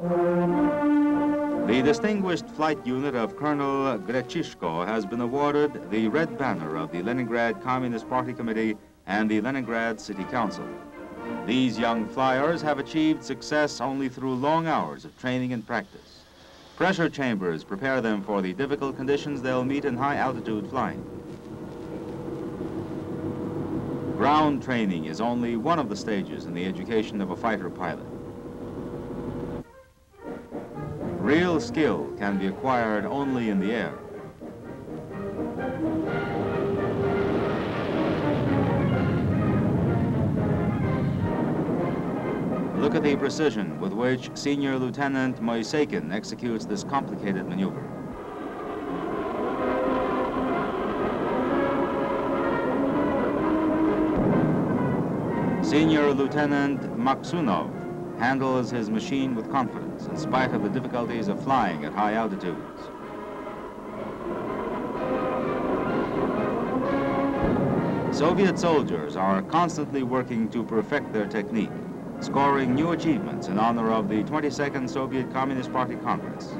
The distinguished flight unit of Colonel Grechishko has been awarded the Red Banner of the Leningrad Communist Party Committee and the Leningrad City Council. These young flyers have achieved success only through long hours of training and practice. Pressure chambers prepare them for the difficult conditions they'll meet in high altitude flying. Ground training is only one of the stages in the education of a fighter pilot. Real skill can be acquired only in the air. Look at the precision with which Senior Lieutenant Moisekin executes this complicated maneuver. Senior Lieutenant Maksunov handles his machine with confidence in spite of the difficulties of flying at high altitudes. Soviet soldiers are constantly working to perfect their technique, scoring new achievements in honor of the 22nd Soviet Communist Party Congress.